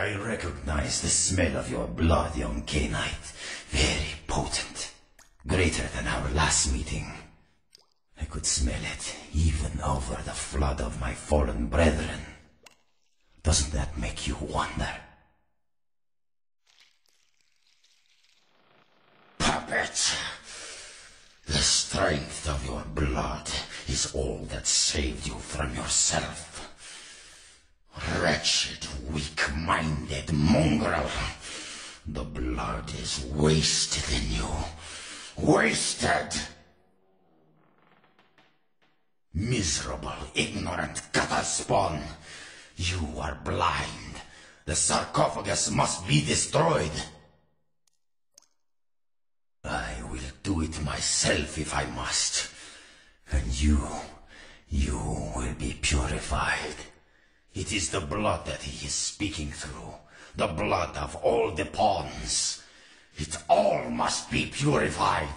I recognize the smell of your blood, young Knight. Very potent. Greater than our last meeting. I could smell it even over the flood of my fallen brethren. Doesn't that make you wonder? Puppet! The strength of your blood is all that saved you from yourself. Wretched, weak-minded mongrel. The blood is wasted in you. Wasted! Miserable, ignorant spawn. You are blind. The sarcophagus must be destroyed. I will do it myself if I must. And you, you will be purified. It is the blood that he is speaking through. The blood of all the pawns. It all must be purified.